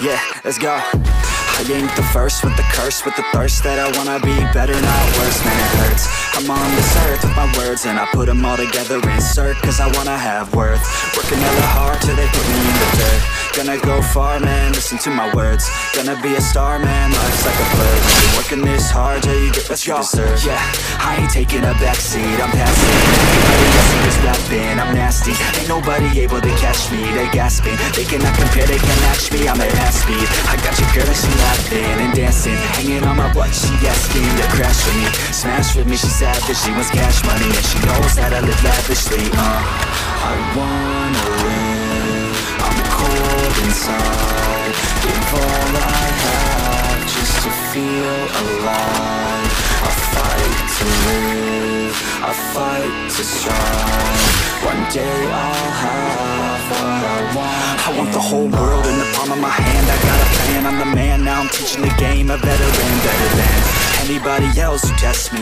Yeah, let's go. I ain't the first with the curse, with the thirst that I wanna be better, not worse, man it hurts. I'm on this earth with my words and I put them all together, insert, cause I wanna have worth. Working hella hard till they put me in the dirt Gonna go far, man, listen to my words. Gonna be a star, man, life's like a blur. You're working this hard, yeah, you get what you deserve. Yeah, I ain't taking a backseat, I'm passing. Everybody else is rapping, I'm nasty. Ain't nobody able to catch me, they gasping. They cannot compare, they can match me, I'm at half speed. I got your girl and she laughing and dancing. Hanging on my butt, she asking to crash with me. Smash with me, she savage, she wants cash money. And she knows that I live lavishly, uh. I wanna live, I'm cold inside. Give all I have just to feel alive. I fight to live, I fight to strive. One day I'll have what I want. I want the whole world in the palm of my hand. I got a plan, I'm the man, now. I'm teaching the game. A veteran, better than anybody else who tests me?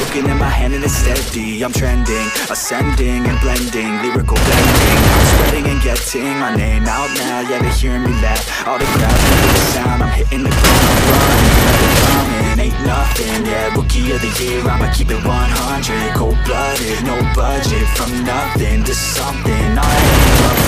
Looking at my hand and it's steady. I'm trending, ascending and blending Lyrical blending, I'm spreading and getting my name out now. Yeah, they're hearing me laugh, all the crowd hear the sound. I'm hitting the ground, I'm running, ain't nothing Yeah, rookie of the year, I'ma keep it 100 Cold-blooded, no budget, from nothing to something. I ain't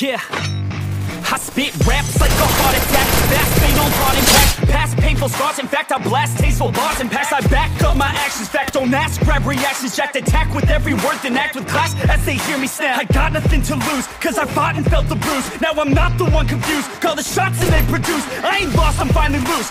Yeah. I spit raps like a heart attack Fast, fatal, heart impact. Past painful scars In fact, I blast tasteful bars and pass. I back up my actions Fact, don't ask, grab reactions Jacked attack with every word Then act with class as they hear me snap. I got nothing to lose Cause I fought and felt the bruise. Now I'm not the one confused. Call the shots and they produce. I ain't lost, I'm finally loose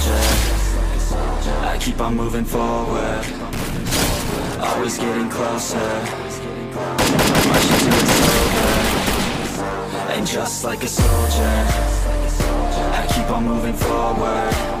Keep on moving forward. Always getting closer. Marching till it's over And just like a soldier I keep on moving forward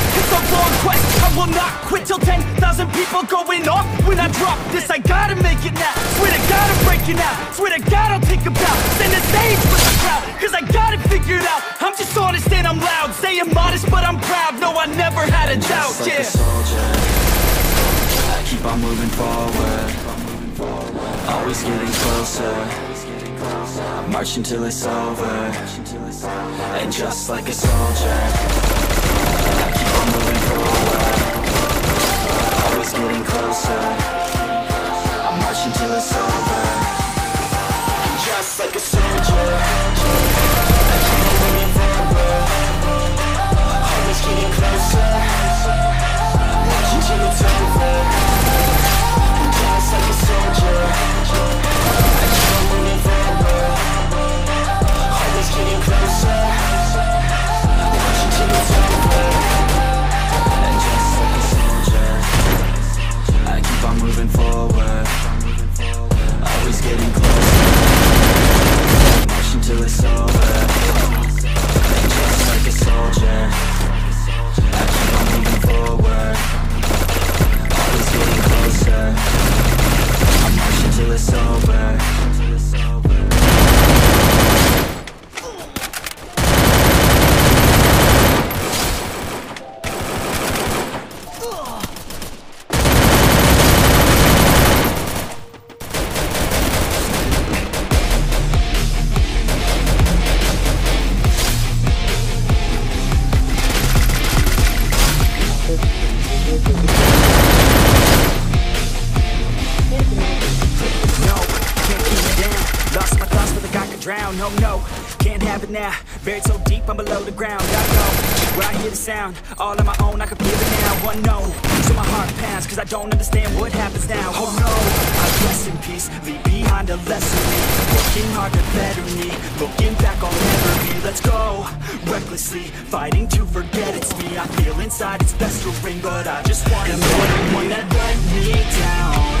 a long quest I will not quit till 10,000 people going off. When I drop this I gotta make it now. Swear to God I'm breaking out. Swear to God I'll take a bow. Stand the stage with the crowd Cause I got it figured out. I'm just honest and I'm loud. Saying modest but I'm proud. No I never had a doubt like yeah. a soldier. I keep on moving forward. Always getting closer. I'm marching till it's over. And just like a soldier getting closer. I'm marching till it's over can't have it now. Buried so deep, I'm below the ground. Gotta go, where I hear the sound All on my own, I can feel it now. Unknown, so my heart pounds Cause I don't understand what happens now. Oh no, I rest in peace Leave behind a lesson. Me Working hard to better me. Looking back, I'll never be. Let's go, recklessly Fighting to forget it's me. I feel inside it's best to ring But I just wanna know the one that let me down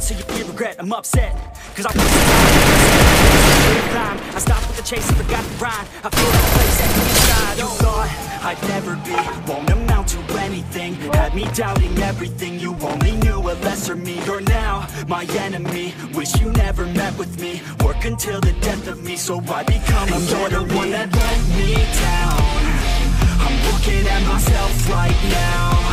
Unprepared so you feel regret, I'm upset Cause I I stopped with the chase and forgot the grind. I feel that place at inside You thought I'd never be, won't amount to anything. Had me doubting everything, you only knew a lesser me. You're now my enemy, wish you never met with me. Work until the death of me, so I become a You're the one that let me down. I'm looking at myself right now